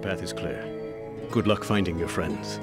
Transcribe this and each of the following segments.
The path is clear. Good luck finding your friends.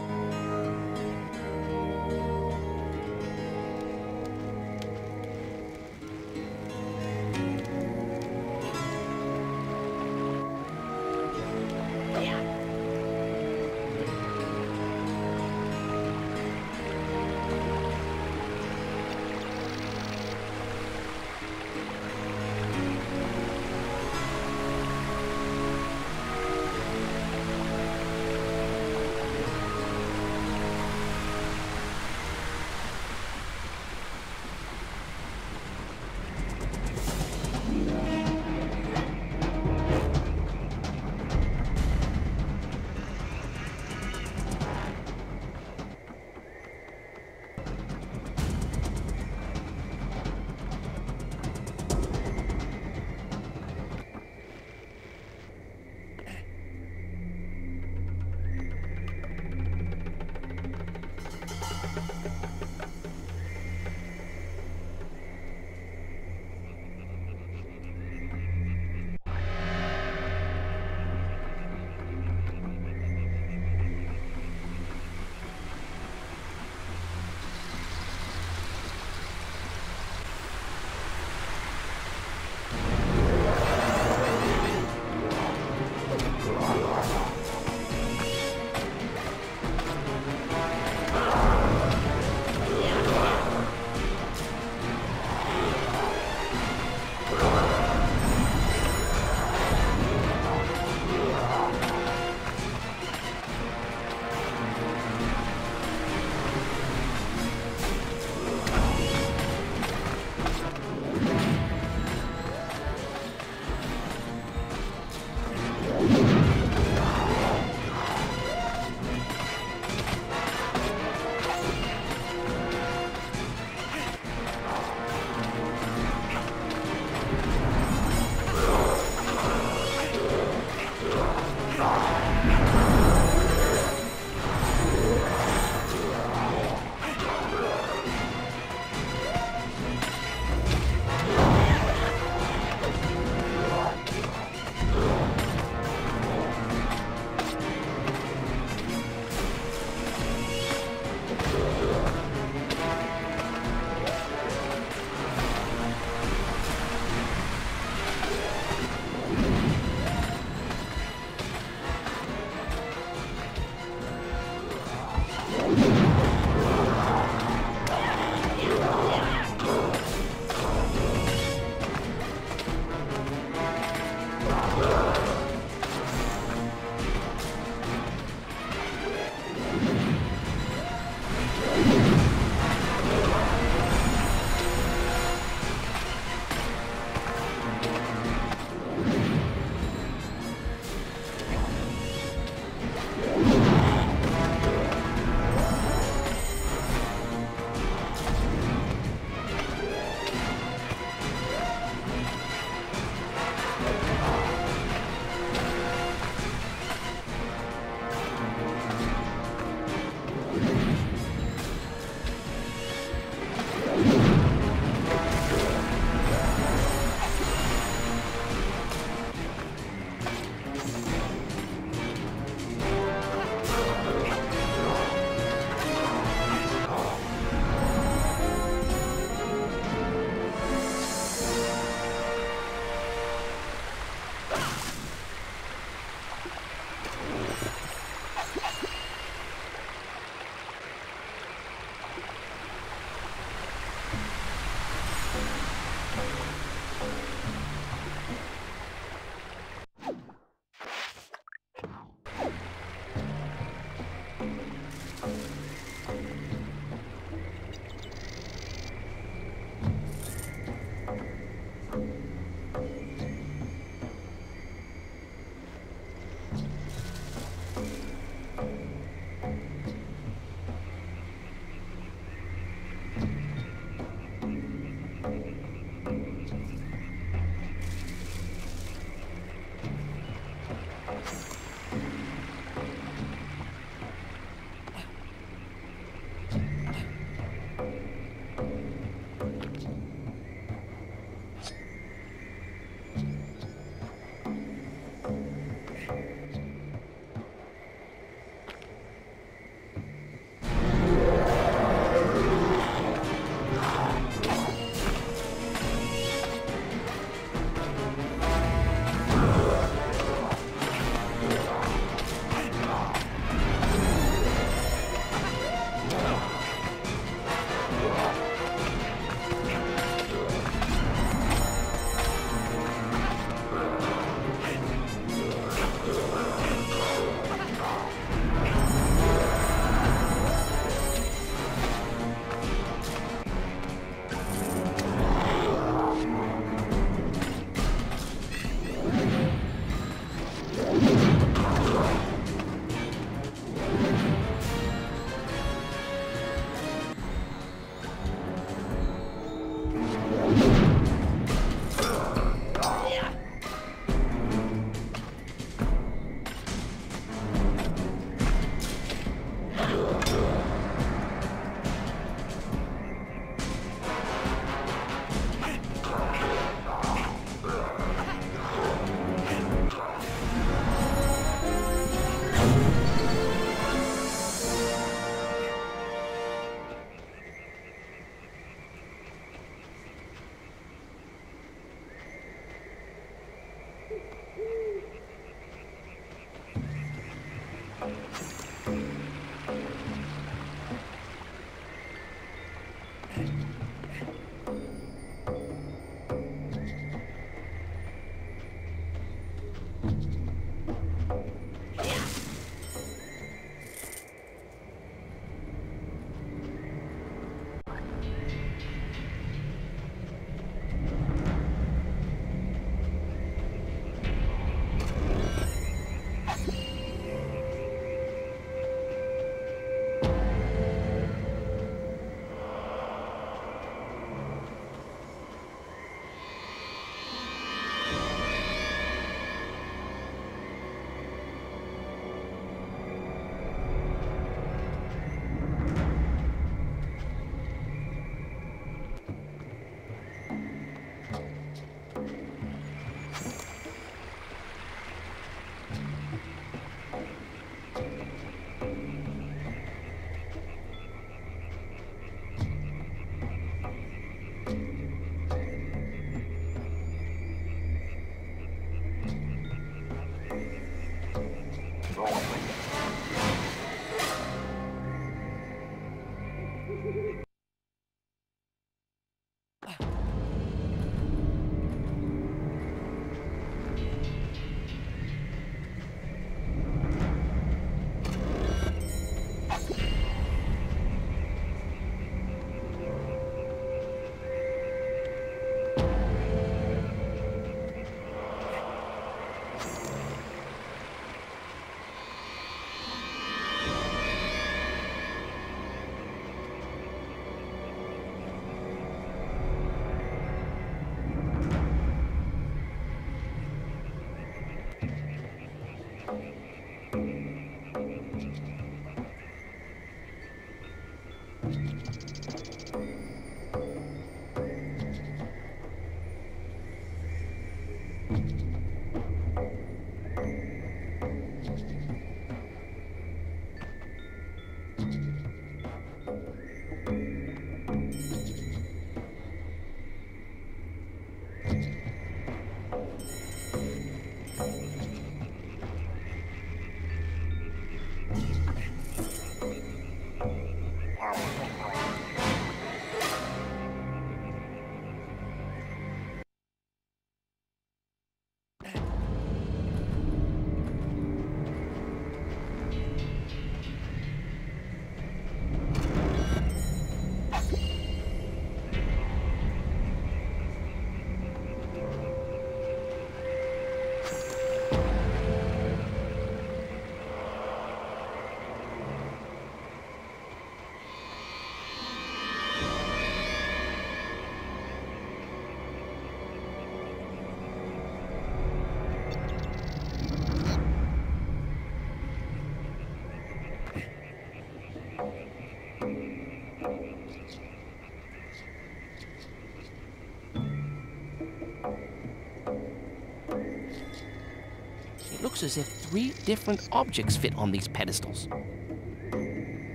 looks as if three different objects fit on these pedestals.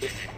です。